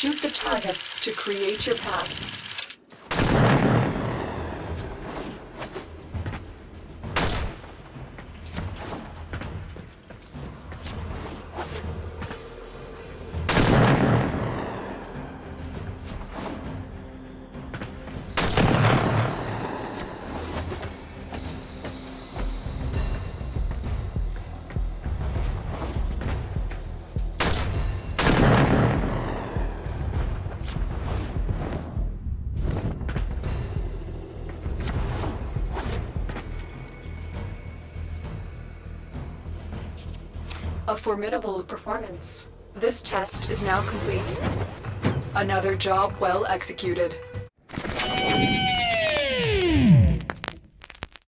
Shoot the targets to create your path. A formidable performance. This test is now complete. Another job well executed.